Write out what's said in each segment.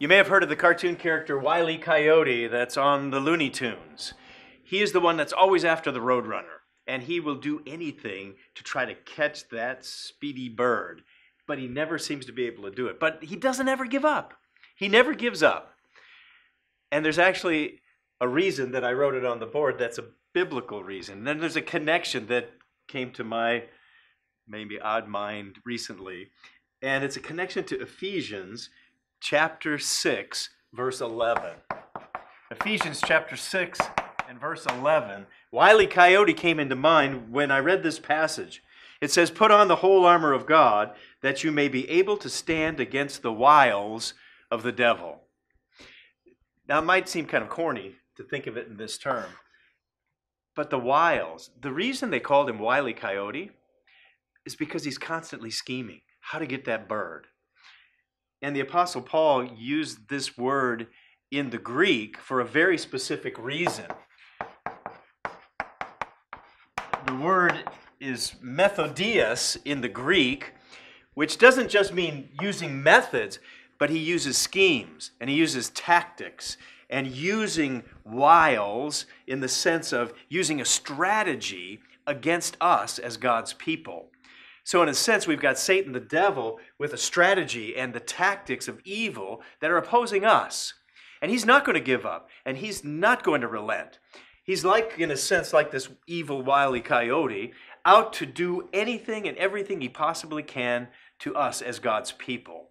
You may have heard of the cartoon character Wile E. Coyote that's on the Looney Tunes. He is the one that's always after the Roadrunner, and he will do anything to try to catch that speedy bird, but he never seems to be able to do it. But he doesn't ever give up. He never gives up. And there's actually a reason that I wrote it on the board that's a biblical reason. And then there's a connection that came to my maybe odd mind recently, and it's a connection to Ephesians chapter 6, verse 11. Ephesians chapter 6 and verse 11. Wile E. Coyote came into mind when I read this passage. It says, Put on the whole armor of God that you may be able to stand against the wiles of the devil. Now, it might seem kind of corny to think of it in this term, but the wiles, the reason they called him Wile E. Coyote is because he's constantly scheming how to get that bird. And the Apostle Paul used this word in the Greek for a very specific reason. The word is methodias in the Greek, which doesn't just mean using methods, but he uses schemes and he uses tactics and using wiles in the sense of using a strategy against us as God's people. So, in a sense, we've got Satan, the devil, with a strategy and the tactics of evil that are opposing us. And he's not going to give up, and he's not going to relent. He's like, in a sense, like this evil, wily coyote, out to do anything and everything he possibly can to us as God's people.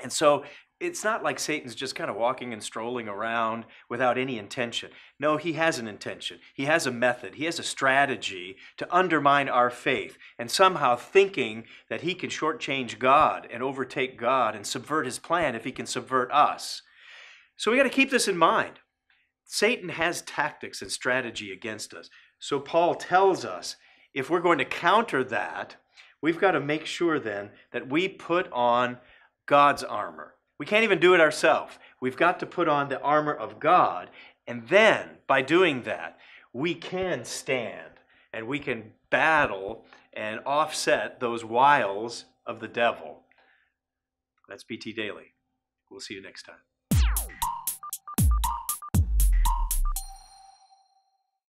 And so it's not like Satan's just kind of walking and strolling around without any intention. No, he has an intention. He has a method. He has a strategy to undermine our faith and somehow thinking that he can shortchange God and overtake God and subvert his plan if he can subvert us. So we got to keep this in mind. Satan has tactics and strategy against us. So Paul tells us if we're going to counter that, we've got to make sure then that we put on God's armor. We can't even do it ourselves. We've got to put on the armor of God. And then, by doing that, we can stand and we can battle and offset those wiles of the devil. That's BT Daily. We'll see you next time.